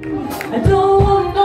I don't want